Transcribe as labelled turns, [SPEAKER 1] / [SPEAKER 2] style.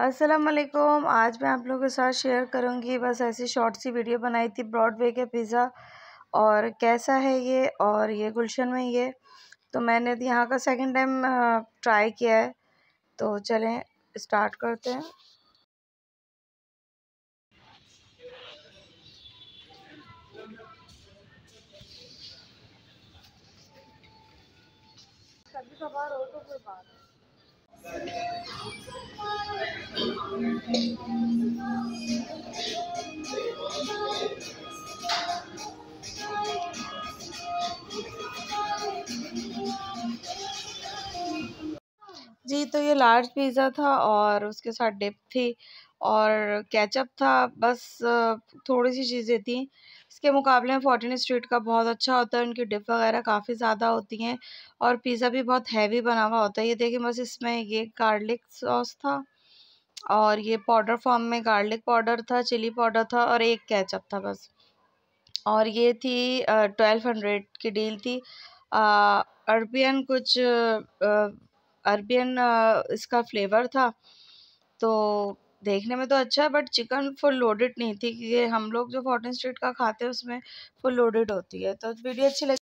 [SPEAKER 1] अस्सलाम वालेकुम आज मैं आप लोगों के साथ शेयर करूँगी। बस ऐसी शॉर्ट सी वीडियो बनाई थी ब्रॉडवे के पिज़्ज़ा और कैसा है ये? और ये गुलशन में ये? तो मैंने यहाँ का सेकंड टाइम ट्राई किया है। तो चलें स्टार्ट करते हैं। कभी कभार हो तो कोई बात जी तो ये लार्ज पिज़्ज़ा था और उसके साथ डिप थी और केचप था, बस थोड़ी सी चीज़ें थी। इसके मुकाबले में फोर्टीन स्ट्रीट का बहुत अच्छा होता है, उनकी डिप वगैरह काफ़ी ज़्यादा होती हैं और पिज़्ज़ा भी बहुत हैवी बना हुआ होता है। ये देखिए, बस इसमें ये गार्लिक सॉस था। और ये पाउडर फॉर्म में गार्लिक पाउडर था चिली पाउडर था और एक कैचअप था बस। और ये थी ट्वेल्व हंड्रेड की डील थी। अरबियन कुछ अरबियन इसका फ्लेवर था। तो देखने में तो अच्छा है बट चिकन फुल लोडेड नहीं थी, क्योंकि हम लोग जो फोर्टीन स्ट्रीट का खाते हैं, उसमें फुल लोडेड होती है। तो वीडियो अच्छी लगी